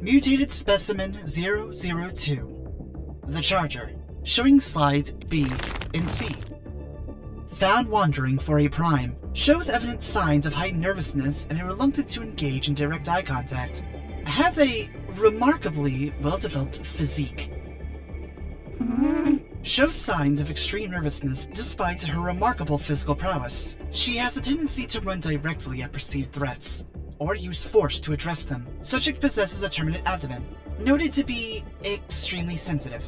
Mutated Specimen 002. The Charger, showing slides B and C. Found wandering for a prime, shows evident signs of heightened nervousness and a reluctance to engage in direct eye contact. Has a remarkably well-developed physique. Shows signs of extreme nervousness despite her remarkable physical prowess. She has a tendency to run directly at perceived threats, or use force to address them. Subject possesses a Terminid abdomen, noted to be extremely sensitive.